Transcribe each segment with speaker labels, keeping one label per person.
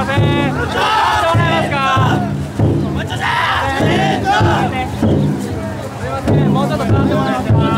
Speaker 1: ません。どうなりますか。もうちょっと変わってもら。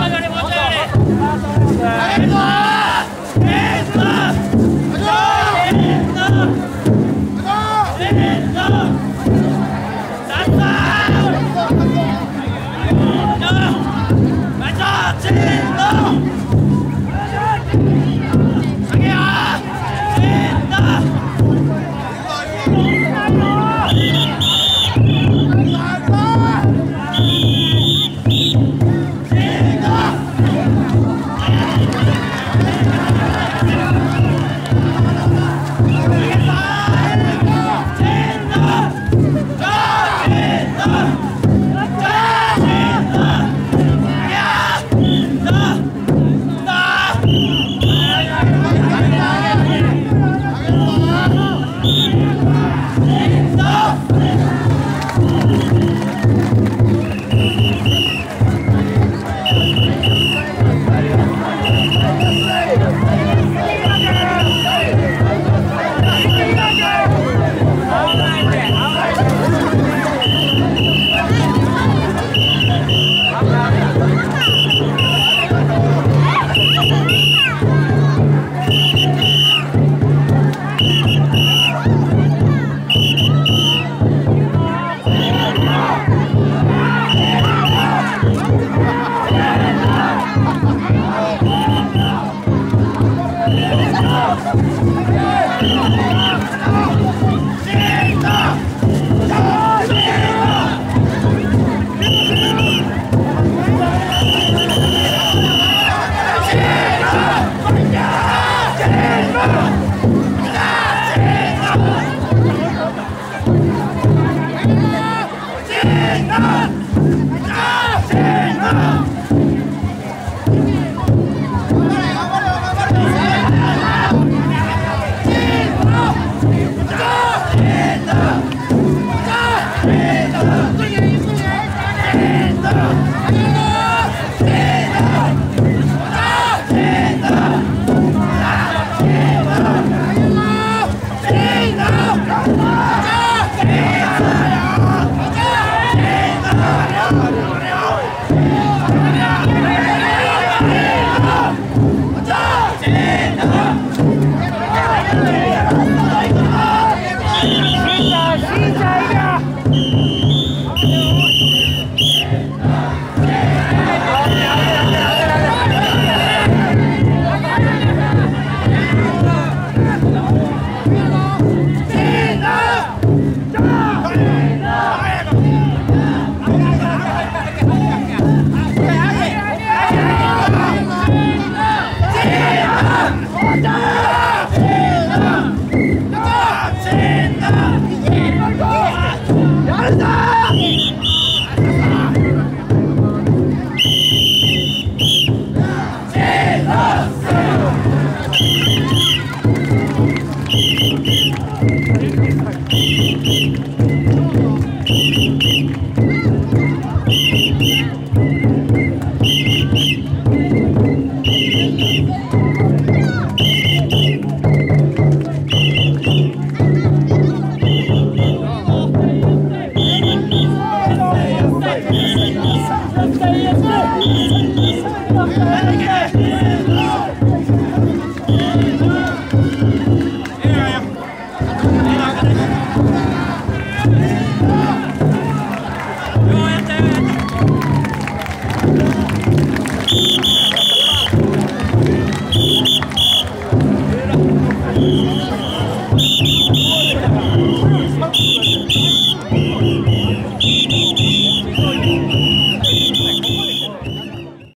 Speaker 1: Ah! なんだ